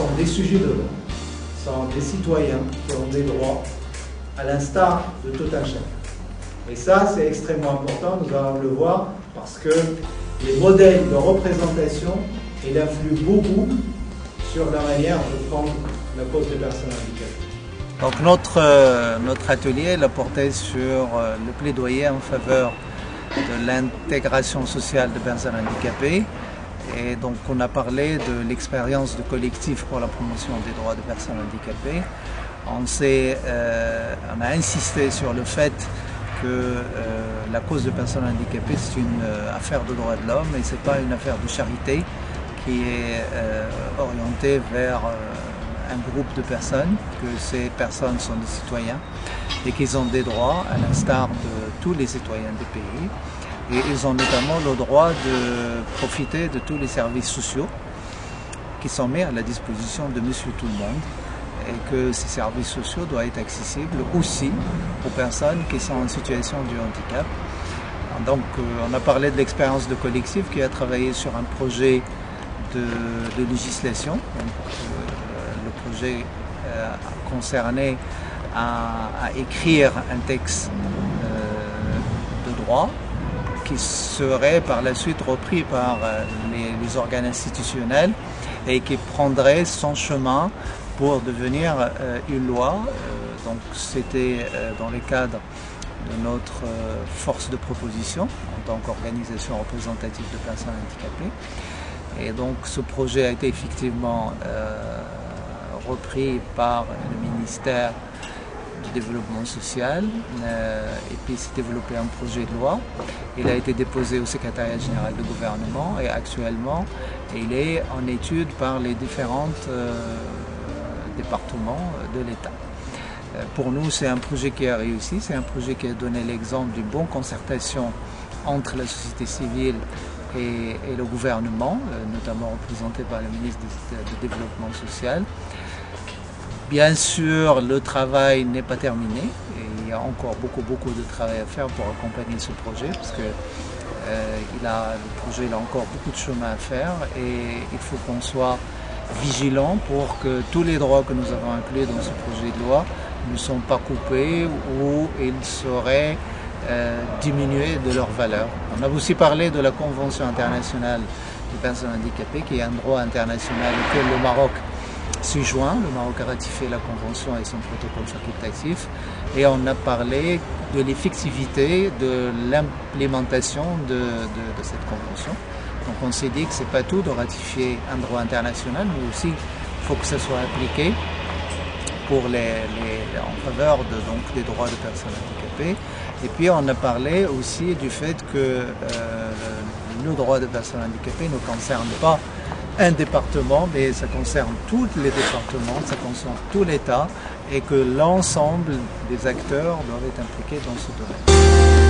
sont des sujets de droit, sont des citoyens qui ont des droits à l'instar de tout un chacun. Et ça, c'est extrêmement important, nous allons le voir, parce que les modèles de représentation, il influe beaucoup sur la manière de prendre la cause des personnes handicapées. Donc notre, euh, notre atelier l'a porté sur euh, le plaidoyer en faveur de l'intégration sociale des personnes handicapées. Et donc on a parlé de l'expérience de collectif pour la promotion des droits des personnes handicapées. On, euh, on a insisté sur le fait que euh, la cause des personnes handicapées c'est une euh, affaire de droits de l'homme et ce n'est pas une affaire de charité qui est orientée vers un groupe de personnes, que ces personnes sont des citoyens et qu'ils ont des droits à l'instar de tous les citoyens des pays. Et ils ont notamment le droit de profiter de tous les services sociaux qui sont mis à la disposition de monsieur tout le monde et que ces services sociaux doivent être accessibles aussi aux personnes qui sont en situation de handicap. Donc euh, on a parlé de l'expérience de collectif qui a travaillé sur un projet de, législation. Euh, le projet euh, concerné à, écrire un texte de droit qui serait par la suite repris par euh, les, organes institutionnels et qui prendrait son chemin pour devenir euh, une loi. Euh, donc c'était dans le cadre de notre force de proposition en tant qu'organisation représentative de personnes handicapées. Et donc ce projet a été effectivement repris par le ministère du développement social euh, et puis s'est développé un projet de loi. Il a été déposé au secrétariat général du gouvernement et actuellement il est en étude par les différents euh, départements de l'État. Euh, pour nous, c'est un projet qui a réussi, c'est un projet qui a donné l'exemple d'une bonne concertation entre la société civile et, le gouvernement, notamment représenté par le ministre du Développement social. Bien sûr, le travail n'est pas terminé et il y a encore beaucoup, beaucoup de travail à faire pour accompagner ce projet parce que euh, le projet a encore beaucoup de chemin à faire et il faut qu'on soit vigilant pour que tous les droits que nous avons inclus dans ce projet de loi ne sont pas coupés ou ils seraient euh, diminués de leur valeur. On a aussi parlé de la Convention internationale des personnes handicapées qui est un droit international auquel le Maroc 6 juin, le Maroc a ratifié la convention et son protocole facultatif et on a parlé de l'effectivité de l'implémentation de, cette convention. Donc on s'est dit que ce n'est pas tout de ratifier un droit international, mais aussi il faut que ça soit appliqué pour les, en faveur de, donc, des droits des personnes handicapées. Et puis on a parlé aussi du fait que euh, le droit des personnes handicapées ne concerne pas un département, mais ça concerne tous les départements, ça concerne tout l'État et que l'ensemble des acteurs doivent être impliqués dans ce domaine.